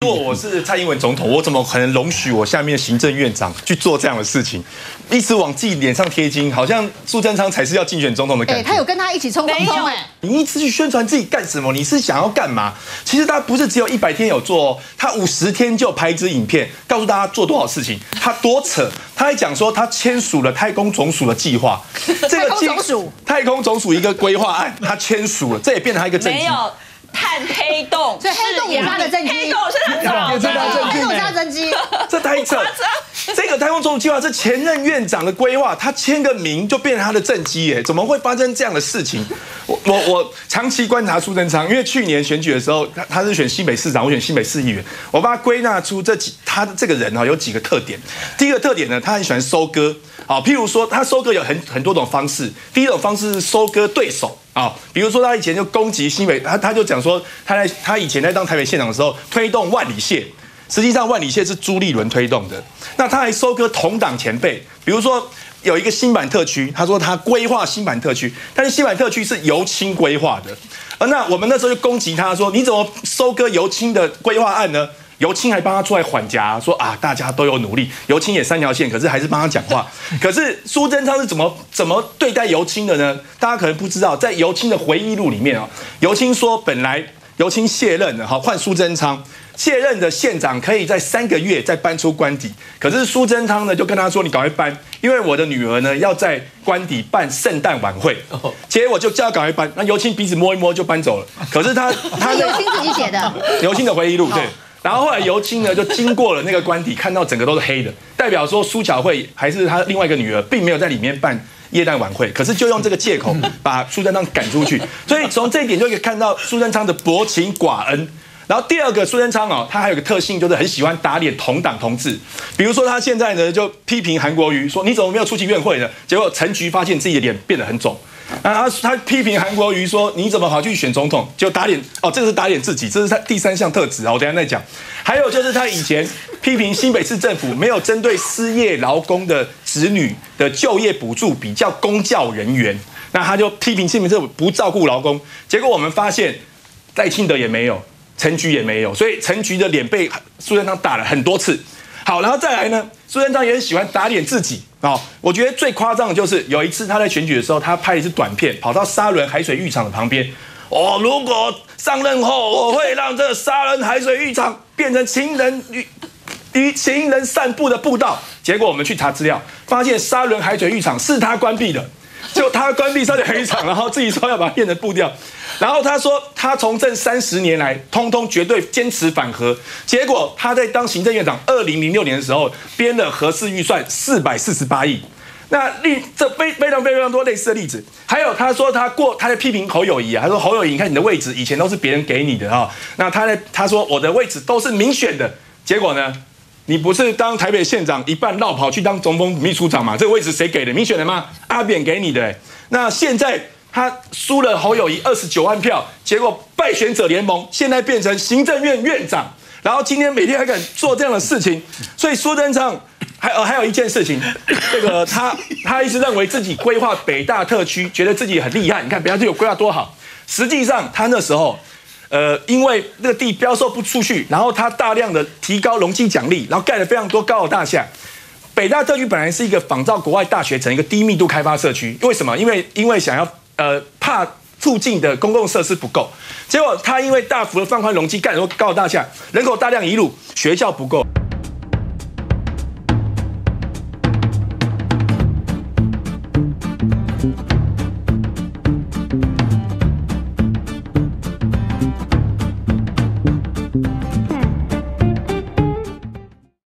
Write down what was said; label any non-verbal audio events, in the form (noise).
如果我是蔡英文总统，我怎么可能容许我下面的行政院长去做这样的事情，一直往自己脸上贴金，好像苏贞昌才是要竞选总统的感哎，觉。他有跟他一起冲冲冲哎，你一直去宣传自己干什么？你是想要干嘛？其实他不是只有一百天有做哦，他五十天就拍一支影片，告诉大家做多少事情，他多扯。他还讲说他签署了太空总署的计划，(laughs) 这太空计总署太空总署一个规划案，他签署了，这也变成他一个政绩。没有探黑洞，所以黑洞也是他的政绩黑洞是他找也是他的政的。黑洞是他真机，(laughs) 这太扯！这个太空总署计划是前任院长的规划，他签个名就变成他的政绩耶？怎么会发生这样的事情？我我我长期观察苏贞昌，因为去年选举的时候，他他是选新北市长，我选新北市议员，我把他归纳出这几他这个人哈有几个特点。第一个特点呢，他很喜欢收割，好，譬如说他收割有很很多种方式，第一种方式是收割对手。啊，比如说他以前就攻击新北，他他就讲说他在他以前在当台北县长的时候推动万里线，实际上万里线是朱立伦推动的。那他还收割同党前辈，比如说有一个新版特区，他说他规划新版特区，但是新版特区是由青规划的，而那我们那时候就攻击他说你怎么收割由青的规划案呢？尤青还帮他出来缓颊，说啊，大家都有努力。尤青也三条线，可是还是帮他讲话。(laughs) 可是苏贞昌是怎么怎么对待尤青的呢？大家可能不知道，在尤青的回忆录里面哦，尤青说本来尤青卸任了，哈，换苏贞昌。卸任的县长可以在三个月再搬出官邸，可是苏贞昌呢就跟他说：“你赶快搬，因为我的女儿呢要在官邸办圣诞晚会。”结果就叫他赶快搬，那尤青鼻子摸一摸就搬走了。可是他他 (laughs) 尤青自己写的，(laughs) 尤青的回忆录对。然后后来尤青呢就经过了那个官邸，看到整个都是黑的，代表说苏巧慧还是他另外一个女儿，并没有在里面办耶诞晚会，可是就用这个借口把苏贞昌赶出去。所以从这一点就可以看到苏贞昌的薄情寡恩。然后第二个苏贞昌哦，他还有个特性，就是很喜欢打脸同党同志。比如说他现在呢就批评韩国瑜说你怎么没有出席院会呢？结果陈菊发现自己的脸变得很肿。啊，他他批评韩国瑜说你怎么跑去选总统？就打脸哦，这个是打脸自己，这是他第三项特质啊，我等下再讲。还有就是他以前 (laughs) 批评新北市政府没有针对失业劳工的子女的就业补助比较公教人员，那他就批评新北政府不照顾劳工。结果我们发现赖清德也没有。陈菊也没有，所以陈菊的脸被苏贞昌打了很多次。好，然后再来呢，苏贞昌也很喜欢打脸自己啊、我觉得最夸张的就是有一次他在选举的时候，他拍一支短片，跑到沙仑海水浴场的旁边。哦，如果上任后，我会让这个沙仑海水浴场变成情人与与情人散步的步道。结果我们去查资料，发现沙仑海水浴场是他关闭的。(laughs) 就他关闭沙仑海水浴场，然后自己说要把它变成步调。然后他说，他从政三十年来，通通绝对坚持反核。结果他在当行政院长，二零零六年的时候编了核四预算四百四十八亿。那例这非非常非常多类似的例子。还有他说他过他在批评侯友谊啊，他说侯友谊，你看你的位置以前都是别人给你的啊。那他在他说我的位置都是民选的，结果呢？你不是当台北县长一半绕跑去当总统秘书长吗？这个位置谁给的？民选的吗？阿扁给你的、那现在。他输了侯友谊二十九万票，结果败选者联盟现在变成行政院院长，然后今天每天还敢做这样的事情，所以苏贞昌还呃还有一件事情，这个他他一直认为自己规划北大特区，觉得自己很厉害。你看北大特区有规划多好，实际上他那时候呃因为那个地标售不出去，然后他大量的提高容积奖励，然后盖了非常多高楼大厦。北大特区本来是一个仿照国外大学城，一个低密度开发社区，为什么？因为因为想要。呃，怕附近的公共设施不够，结果他因为大幅的放宽容积，盖了多高楼大厦，人口大量移入，学校不够。